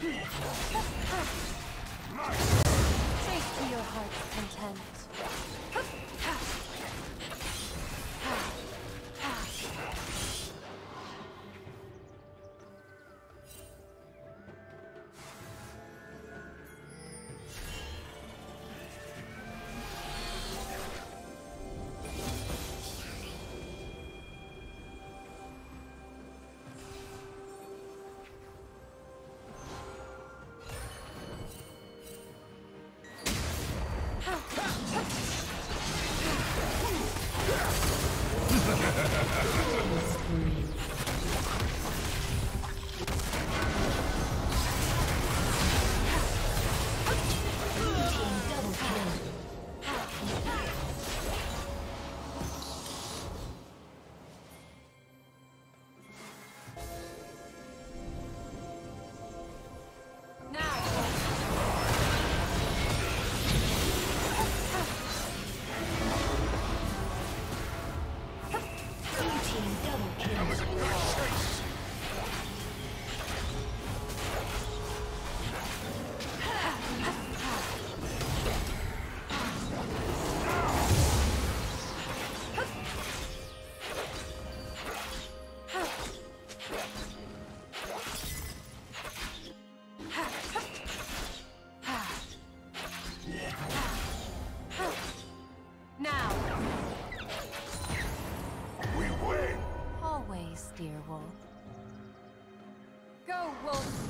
Safe to your heart's content. dear wolf. Go, wolf!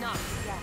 Not yet.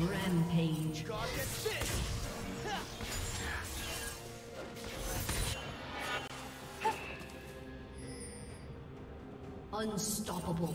Rampage. Unstoppable.